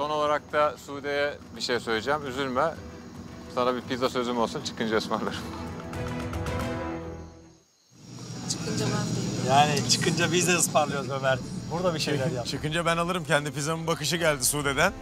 son olarak da Sude'ye bir şey söyleyeceğim. Üzülme. Sana bir pizza sözüm olsun çıkınca ısmarlarım. Çıkınca ben de Yani çıkınca biz de ısmarlıyoruz Ömer. Burada bir şeyler yap. Çıkınca ben alırım kendi pizzamın bakışı geldi Sude'den.